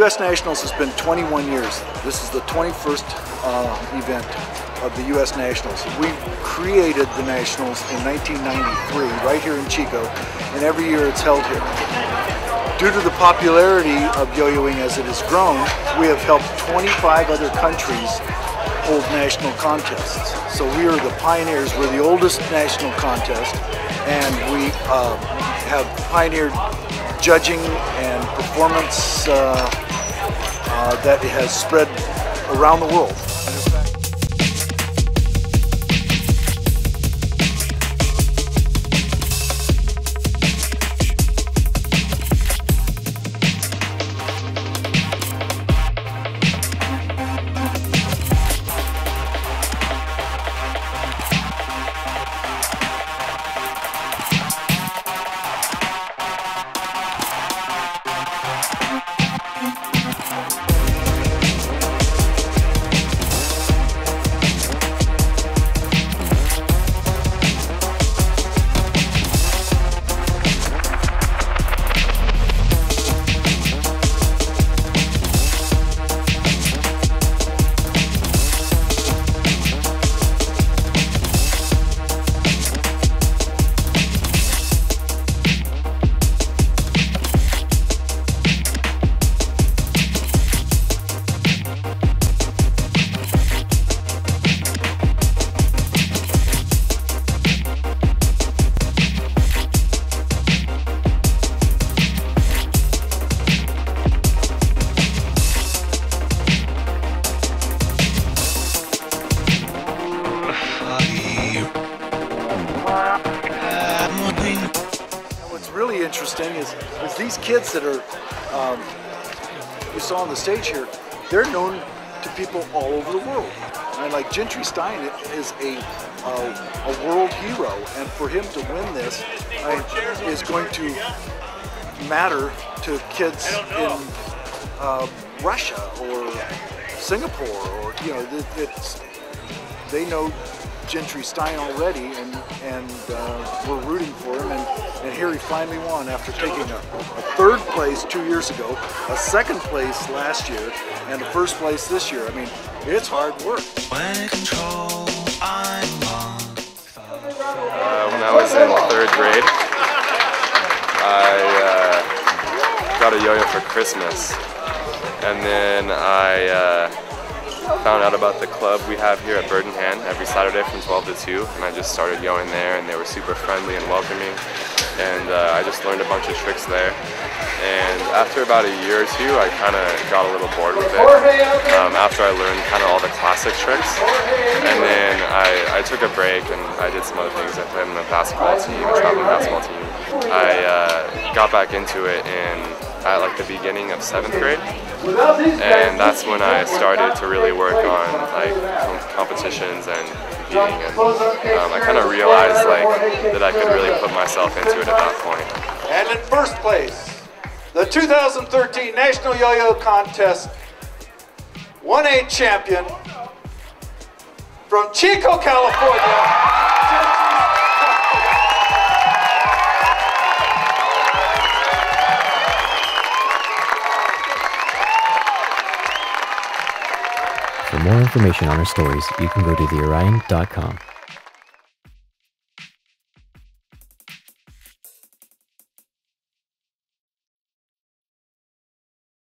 U.S. Nationals has been 21 years. This is the 21st uh, event of the U.S. Nationals. We created the Nationals in 1993 right here in Chico, and every year it's held here. Due to the popularity of yo-yoing as it has grown, we have helped 25 other countries hold national contests. So we are the pioneers. We're the oldest national contest, and we uh, have pioneered judging and performance uh, Uh, that has spread around the world. Interesting is, is these kids that are, um, you saw on the stage here, they're known to people all over the world. And like Gentry Stein is a, uh, a world hero, and for him to win this is going to matter to kids in uh, Russia or Singapore, or you know, it's they know Gentry Stein already, and and uh, we're rooting for him. And, and here he finally won after taking a, a, third place two years ago, a second place last year, and a first place this year. I mean, it's hard work. Uh, when I was in third grade, I uh, got a yo-yo for Christmas, and then I. Found out about the club we have here at Bird in Hand every Saturday from 12 to 2 and I just started going there and they were super friendly and welcoming and uh, I just learned a bunch of tricks there and after about a year or two I kind of got a little bored with it um, after I learned kind of all the classic tricks and then I, I took a break and I did some other things I played in the basketball team, traveling basketball team. I uh, got back into it and at like the beginning of seventh grade, and that's when I started to really work on like competitions and competing, and um, I kind of realized like that I could really put myself into it at that point. And in first place, the 2013 National Yo-Yo Contest 1A champion from Chico, California. Information on our stories, you can go to theorion.com.